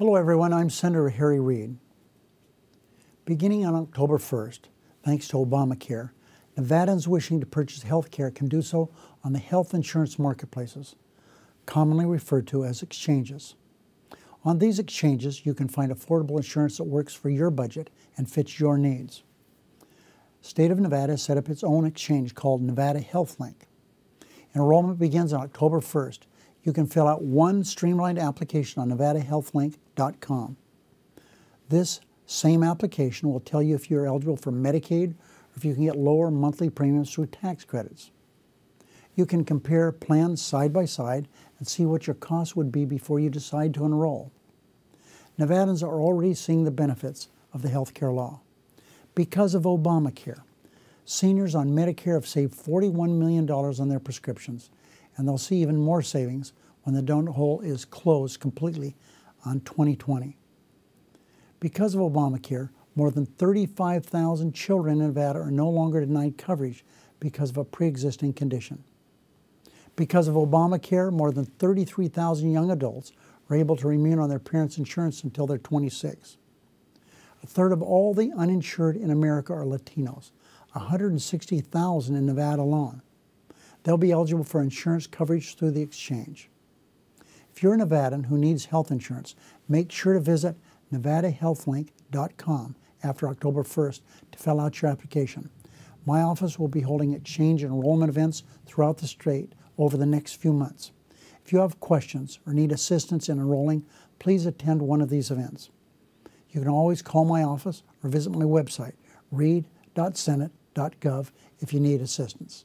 Hello, everyone. I'm Senator Harry Reid. Beginning on October 1st, thanks to Obamacare, Nevadans wishing to purchase health care can do so on the health insurance marketplaces, commonly referred to as exchanges. On these exchanges, you can find affordable insurance that works for your budget and fits your needs. State of Nevada set up its own exchange called Nevada HealthLink. Enrollment begins on October 1st. You can fill out one streamlined application on nevadahealthlink.com. This same application will tell you if you're eligible for Medicaid or if you can get lower monthly premiums through tax credits. You can compare plans side by side and see what your costs would be before you decide to enroll. Nevadans are already seeing the benefits of the health care law. Because of Obamacare, seniors on Medicare have saved $41 million on their prescriptions, and they'll see even more savings when the donut hole is closed completely on 2020. Because of Obamacare, more than 35,000 children in Nevada are no longer denied coverage because of a pre existing condition. Because of Obamacare, more than 33,000 young adults are able to remain on their parents' insurance until they're 26. A third of all the uninsured in America are Latinos, 160,000 in Nevada alone. They'll be eligible for insurance coverage through the exchange. If you're a Nevadan who needs health insurance, make sure to visit nevadahealthlink.com after October 1st to fill out your application. My office will be holding exchange enrollment events throughout the state over the next few months. If you have questions or need assistance in enrolling, please attend one of these events. You can always call my office or visit my website, reid.senate.gov, if you need assistance.